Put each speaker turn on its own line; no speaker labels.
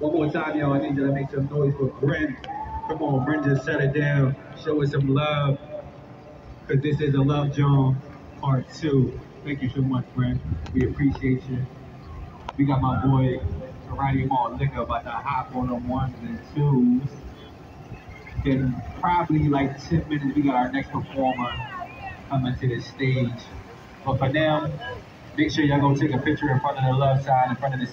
One more time, y'all. I need you to make some noise for Brent. Come on, Brent, just set it down. Show us some love. Because this is a Love John Part 2. Thank you so much, Brent. We appreciate you. We got my boy, Karate Mall Liquor, about to hop on the ones and twos. Then probably like 10 minutes, we got our next performer coming to the stage. But for now, make sure y'all go take a picture in front of the love side, in front of the